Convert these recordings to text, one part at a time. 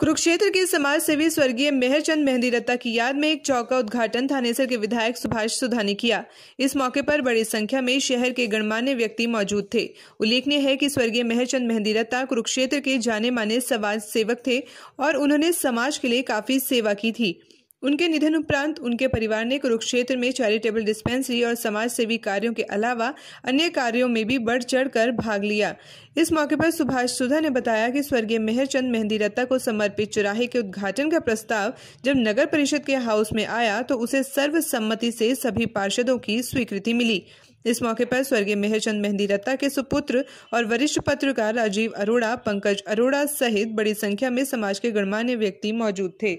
कुरुक्षेत्र के समाज सेवी स्वर्गीय मेहरचंद मेहंदी रत्ता की याद में एक चौक का उद्घाटन थानेसर के विधायक सुभाष सुधा ने किया। इस मौके पर बड़ी संख्या में शहर के गणमान्य व्यक्ति मौजूद थे। उल्लेखनीय है कि स्वर्गीय मेहरचंद मेहंदी रत्ता कुरुक्षेत्र के जाने माने समाज सेवक थे और उन्होंने समाज के लिए काफ़ी सेवा की थी। उनके निधन उपरांत उनके परिवार ने कुरुक्षेत्र में चैरिटेबल डिस्पेंसरी और समाज सेवी कार्यों के अलावा अन्य कार्यों में भी बढ़ चढ़ कर भाग लिया। इस मौके पर सुभाष सुधा ने बताया कि स्वर्गीय मेहरचंद मेहंदी रत्ता को समर्पित चौराहे के उद्घाटन का प्रस्ताव जब नगर परिषद के हाउस में आया तो उसे सर्वसम्मति से सभी पार्षदों की स्वीकृति मिली। इस मौके पर स्वर्गीय मेहरचंद मेहंदी रत्ता के सुपुत्र और वरिष्ठ पत्रकार राजीव अरोड़ा, पंकज अरोड़ा सहित बड़ी संख्या में समाज के गणमान्य व्यक्ति मौजूद थे।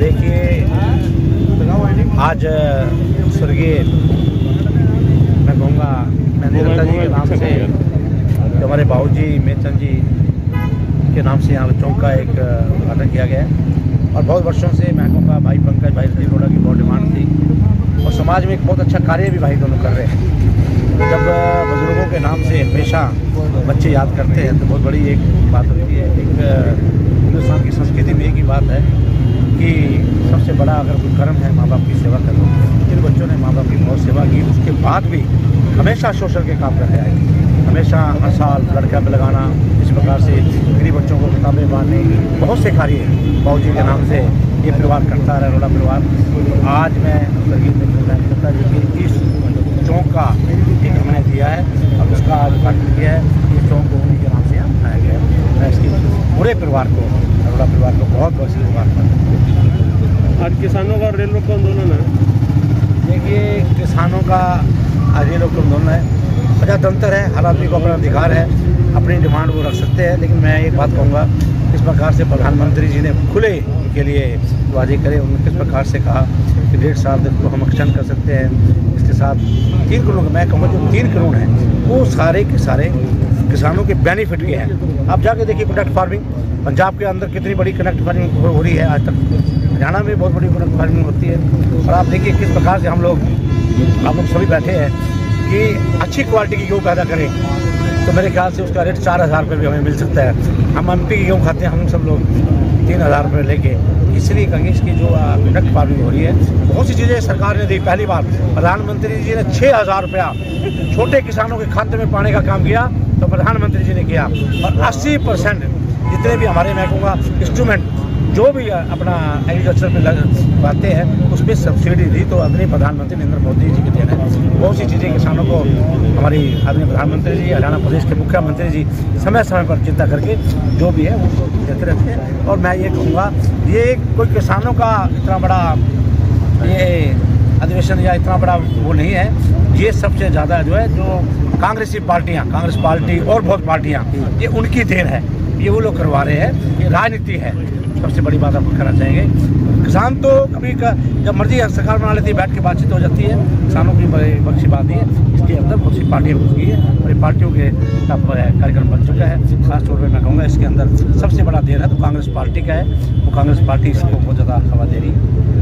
देखिए, आज स्वर्गीय, मैं कहूँगा, नंदी दत्ता जी के नाम से हमारे बाबू जी मेचंद जी के नाम से यहाँ चौक का एक उद्घाटन किया गया है। और बहुत वर्षों से मैं कहूँगा, भाई पंकज, भाई रजीव रोड़ा की बहुत डिमांड थी। और समाज में एक बहुत अच्छा कार्य भी भाई दोनों कर रहे हैं। जब बुज़ुर्गों के नाम से हमेशा बच्चे याद करते हैं तो बहुत बड़ी एक बात होती है। एक हिंदुस्तान की संस्कृति में एक ही बात है कि सबसे बड़ा अगर कोई कर्म है माँ बाप की सेवा करना, जिन बच्चों ने माँ बाप की बहुत सेवा की, उसके बाद भी हमेशा शोषण के काम करते आए। हमेशा हर साल ब्लड कैंप लगाना, इस प्रकार से गरीब बच्चों को किताबें बांधने, बहुत से कार्य बाबू जी के नाम से ये परिवार करता है रोड़ा परिवार। आज मैं दत्ता जी के इस चौक का एक हमने दिया है और उसका आज उद्घाटन किया है इस चौक को उन्हीं के नाम से यहाँ बनाया गया है। मैं इसकी पूरे परिवार को अरोड़ा परिवार को बहुत बहुत शुरुआत आज किसानों का रेल रोको आंदोलन है। देखिए किसानों का आज रेल रोको आंदोलन है। प्रजातंत्र है हर आदमी को अपना अधिकार है अपनी डिमांड वो रख सकते हैं लेकिन मैं एक बात कहूँगा किस प्रकार से प्रधानमंत्री जी ने खुले के लिए वादे करे उन्होंने किस प्रकार से कहा कि डेढ़ साल तक को हम एक्सटेंड कर सकते हैं साथ तीन करोड़ मैं कहूँगा, जो तीन करोड़ हैं, वो सारे के सारे किसानों के बेनिफिट के हैं। आप जाके देखिए कनेक्ट फ़ार्मिंग पंजाब के अंदर कितनी बड़ी कनेक्ट फ़ार्मिंग हो रही है आज तक। हरियाणा में बहुत बड़ी कनेक्ट फ़ार्मिंग होती है। और आप देखिए किस प्रकार से हम लोग, आप लोग सभी बैठे हैं कि अच्छी क्वालिटी की गेहूँ पैदा करें। तो मेरे ख्याल से उसका रेट चार हज़ार रुपये भी हमें मिल सकता है। हम एम पी गेहूँ खाते हैं? हम सब लोग तीन हज़ार रुपये लेके। इसलिए कहेंगे इसकी जो प्रोडक्ट फ़ार्मिंग हो रही है, बहुत सी चीज़ें सरकार ने दी पहली बार। प्रधानमंत्री जी ने छः हज़ार रुपया छोटे किसानों के खाते में पाने का काम किया तो प्रधानमंत्री जी ने किया। और 80 परसेंट जितने भी हमारे मैं कहूँगा इंस्ट्रूमेंट जो भी अपना एग्रीकल्चर में लगाते हैं उस पर सब्सिडी दी तो आदरणीय प्रधानमंत्री नरेंद्र मोदी जी के देन है बहुत सी चीज़ें किसानों को, हमारी आदरणीय प्रधानमंत्री जी, हरियाणा प्रदेश के मुख्यमंत्री जी, समय समय पर चिंता करके जो भी है वो देते रहते हैं। और मैं ये कहूँगा, ये कोई किसानों का इतना बड़ा, ये अधिवेशन या इतना बड़ा वो नहीं है। ये सबसे ज़्यादा जो है, जो कांग्रेसी पार्टियाँ, कांग्रेस पार्टी और बहुत पार्टियाँ, ये उनकी देन है। ये वो लोग करवा रहे हैं ये राजनीति है। सबसे बड़ी बात आपको कहना चाहेंगे। किसान तो कभी का, जब मर्ज़ी सरकार बना लेती है बैठ के बातचीत हो जाती है। किसानों की बड़ी बख्शी बात नहीं है। इसके अंदर बहुत सी पार्टियाँ घुस गई है। और पार्टियों के कार्यक्रम बन चुका है। खास तौर पर मैं कहूँगा इसके अंदर सबसे बड़ा देर है तो कांग्रेस पार्टी का है। वो कांग्रेस पार्टी इसको बहुत ज़्यादा हवा दे रही है।